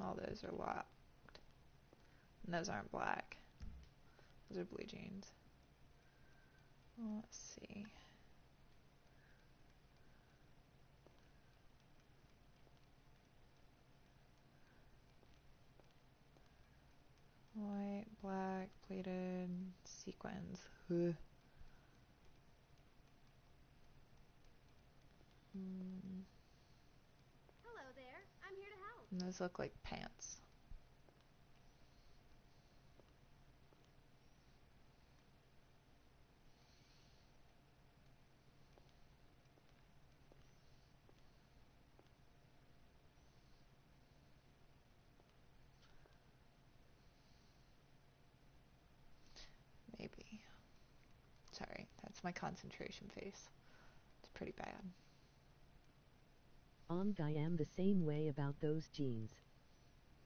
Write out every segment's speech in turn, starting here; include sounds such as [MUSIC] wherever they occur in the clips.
All those are locked. And those aren't black. Those are blue jeans. let's see. White, black, pleated, sequins. Mm. Hello there. I'm here to help. And those look like pants. Maybe. Sorry, that's my concentration face. It's pretty bad. Um, I am the same way about those jeans.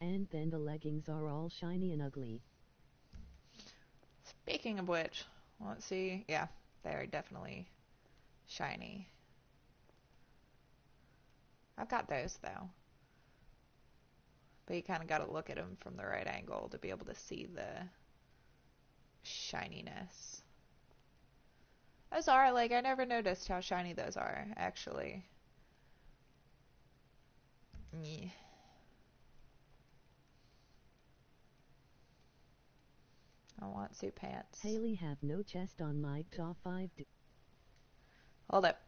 And then the leggings are all shiny and ugly. Speaking of which, let's see. Yeah, they're definitely shiny. I've got those though. But you kind of got to look at them from the right angle to be able to see the shininess. Those are, like, I never noticed how shiny those are, actually. Yeah. I want suit pants. Haley have no chest on my top 5 Hold up.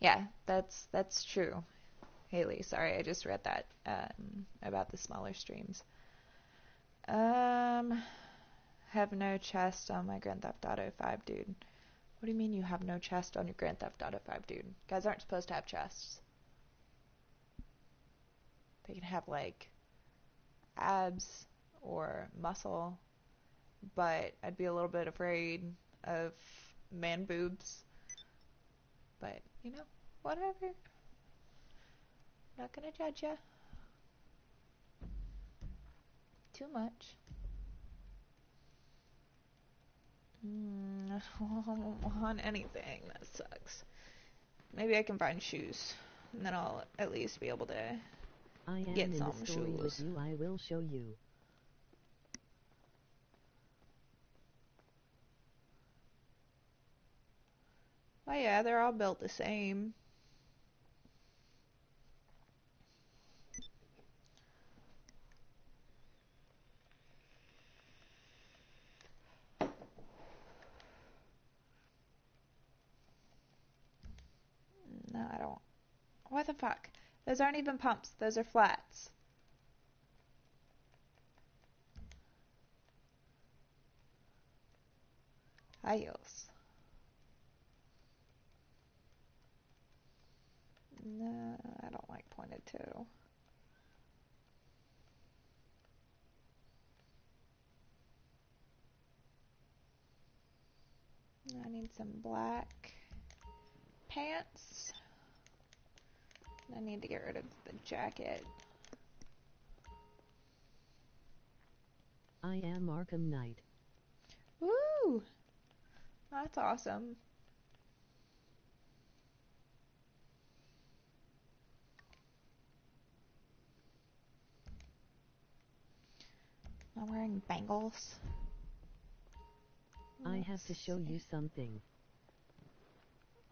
Yeah, that's that's true. Haley, sorry, I just read that um, about the smaller streams. Um, have no chest on my Grand Theft Auto 5, dude. What do you mean you have no chest on your Grand Theft Auto 5, dude? Guys aren't supposed to have chests. They can have, like, abs or muscle, but I'd be a little bit afraid of man boobs. But you know, whatever. Not gonna judge ya. Too much. Mm, [LAUGHS] I don't want anything. That sucks. Maybe I can find shoes, and then I'll at least be able to I am get in some the story shoes. with you. I will show you. Oh yeah, they're all built the same. No, I don't. What the fuck? Those aren't even pumps. Those are flats. High heels. No, I don't like pointed toe. I need some black pants. I need to get rid of the jacket. I am Arkham Knight. Woo! That's awesome. I'm wearing bangles. I have to show you something.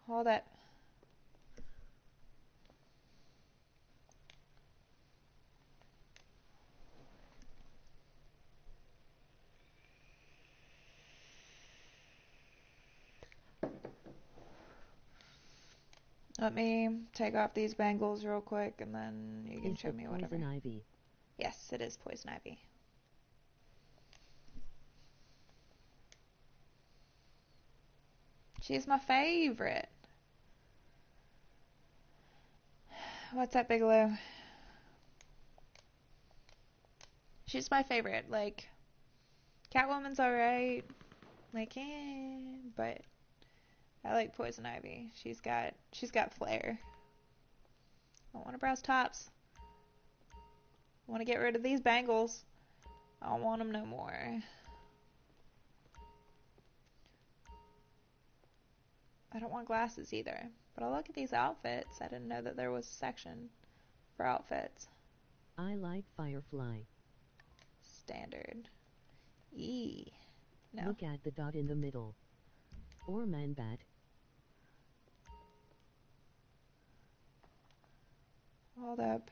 Hold it. Let me take off these bangles real quick and then you can Is show me whatever. poison ivy? Yes, it is poison ivy. She's my favorite. What's up, Bigelow? She's my favorite. Like, Catwoman's alright. Like, eh, but I like Poison Ivy. She's got she's got flair. I want to browse tops. I want to get rid of these bangles. I don't want them no more. I don't want glasses either. But I'll look at these outfits. I didn't know that there was a section for outfits. I like Firefly. Standard. E. No. Look at the dot in the middle. Or Man-Bat. Hold up.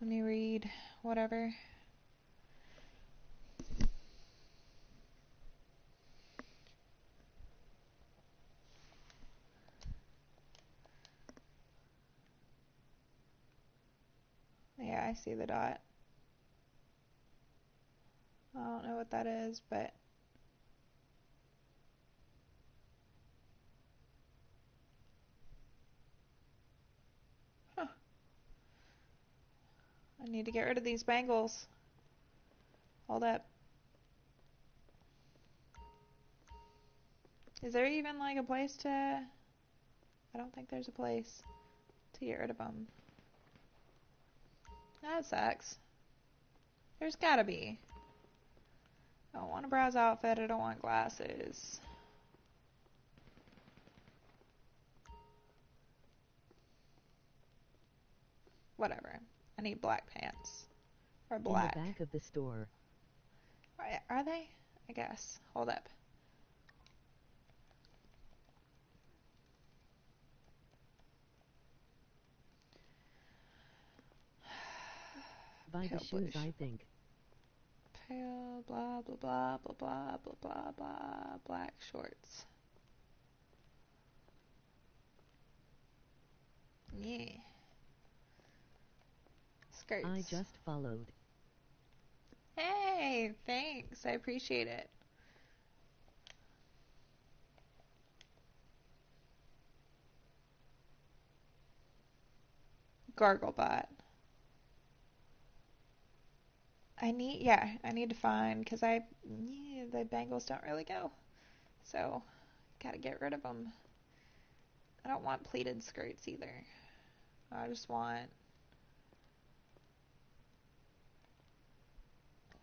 Let me read whatever. Yeah, I see the dot. I don't know what that is, but huh. I need to get rid of these bangles. Hold up. Is there even like a place to I don't think there's a place to get rid of them. That sucks. There's gotta be. I don't want a browse outfit. I don't want glasses. Whatever. I need black pants. Or black. In the back of the store. Are, are they? I guess. Hold up. [SIGHS] Buy the shoes, I think. Pale, blah, blah, blah, blah, blah, blah, blah, blah, black shorts. Yeah. Skirts. I just followed. Hey, thanks. I appreciate it. Garglebot. I need, yeah, I need to find because I, yeah, the bangles don't really go. So, gotta get rid of them. I don't want pleated skirts either. I just want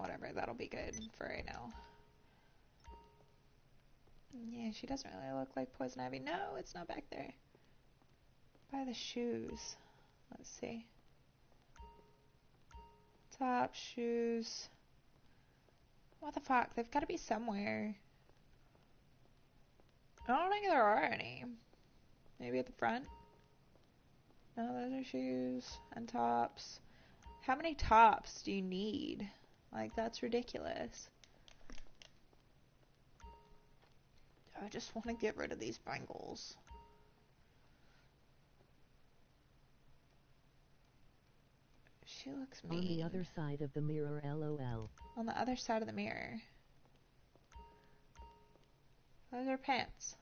whatever. That'll be good for right now. Yeah, she doesn't really look like Poison Ivy. No, it's not back there. By the shoes. Let's see. Top shoes. What the fuck? They've got to be somewhere. I don't think there are any. Maybe at the front. No, those are shoes and tops. How many tops do you need? Like, that's ridiculous. I just want to get rid of these bangles. She looks mean. On the other side of the mirror, lol. On the other side of the mirror. Those are pants.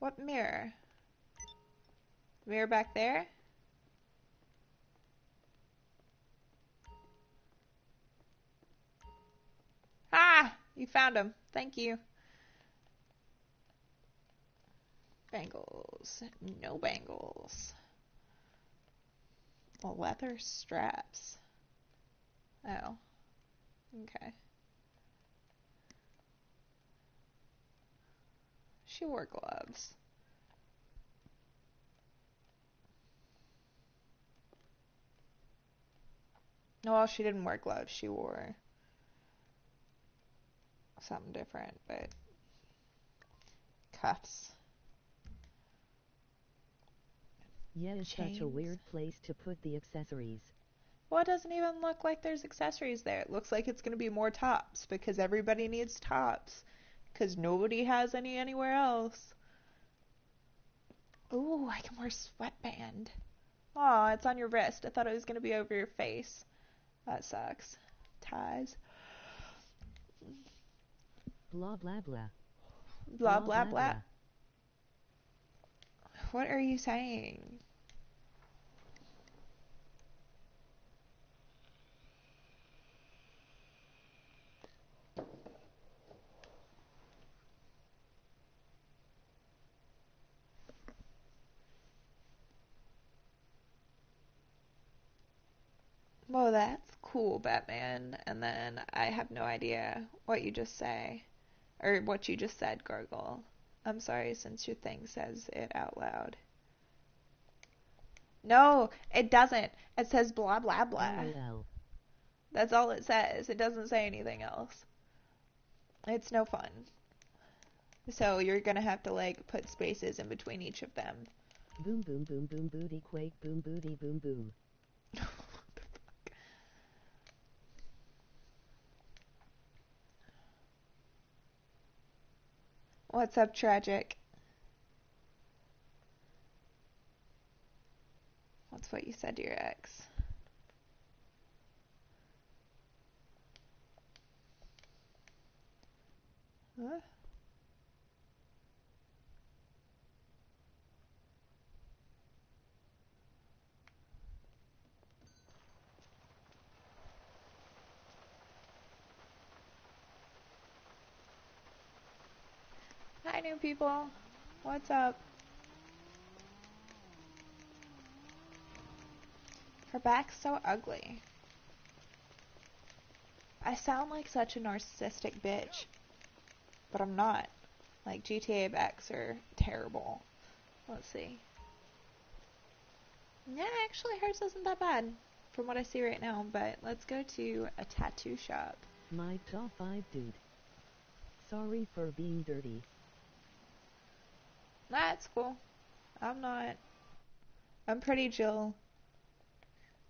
What mirror? Mirror back there? You found him. Thank you. Bangles. No bangles. Leather straps. Oh. Okay. She wore gloves. No, well, she didn't wear gloves. She wore something different, but cuffs. Yeah, it's such a weird place to put the accessories. Well, it doesn't even look like there's accessories there. It looks like it's going to be more tops because everybody needs tops because nobody has any anywhere else. Ooh, I can wear sweatband. Aw, it's on your wrist. I thought it was going to be over your face. That sucks. Ties. Blah blah blah. Blah, blah, blah. What are you saying? Well, that's cool, Batman. And then I have no idea what you just say, or what you just said, Gargle. I'm sorry, since your thing says it out loud. No, it doesn't. It says blah blah blah. LOL. That's all it says. It doesn't say anything else. It's no fun. So you're gonna have to like put spaces in between each of them. Boom boom boom boom booty quake boom booty boom boom. [LAUGHS] what the fuck? What's up, tragic? What's what you said to your ex? Huh? New people. What's up? Her back's so ugly. I sound like such a narcissistic bitch, but I'm not. Like, GTA backs are terrible. Let's see. Yeah, actually, hers isn't that bad from what I see right now, but let's go to a tattoo shop. My top 5 dude. Sorry for being dirty. That's cool. I'm not. I'm pretty chill.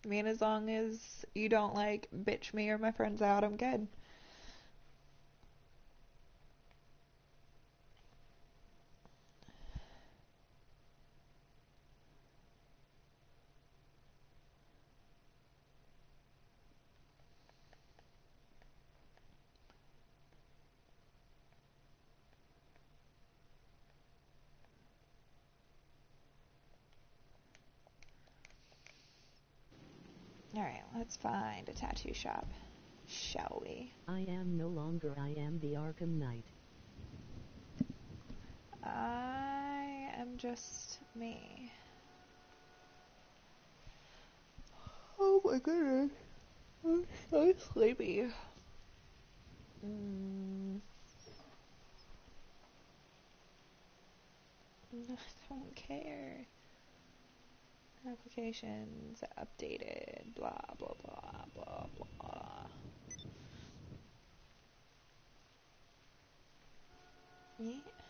I mean, as long as you don't like bitch me or my friends out, I'm good. Alright, let's find a tattoo shop. Shall we? I am no longer I am the Arkham Knight. I am just me. Oh my goodness. I'm so sleepy. Mm. [LAUGHS] I don't care. Applications updated, blah, blah, blah, blah, blah. Yeah.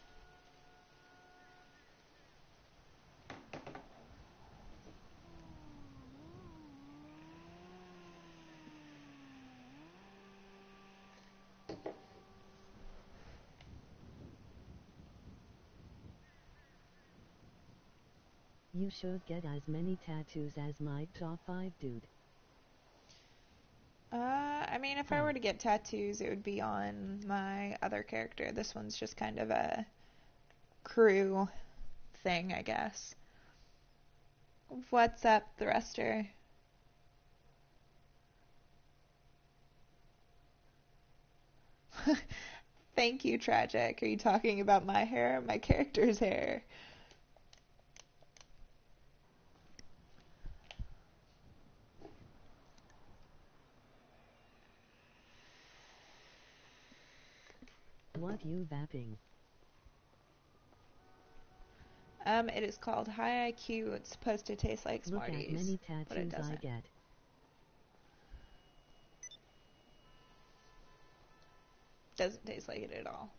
You should get as many tattoos as my top 5 dude. Uh, I mean, if I were to get tattoos, it would be on my other character. This one's just kind of a crew thing, I guess. What's up, Thruster? [LAUGHS] Thank you, Tragic. Are you talking about my hair or my character's hair? What you vapping? Um, it is called High IQ. It's supposed to taste like Look at Smarties, many but it doesn't. get. Doesn't taste like it at all.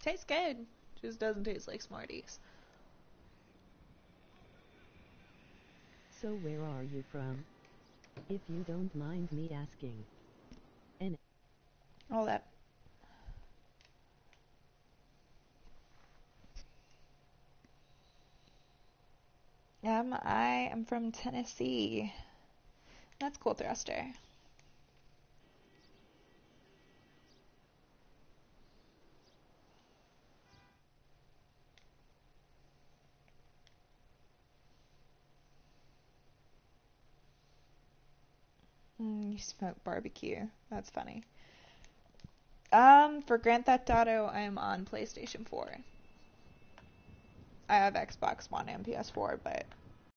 Tastes good, just doesn't taste like Smarties. So where are you from? If you don't mind me asking. And All that. Um, I am from Tennessee. That's cool, Thruster. Mm, you smoke barbecue. That's funny. Um, for Grand Theft Auto, I am on PlayStation 4. I have Xbox One and PS4, but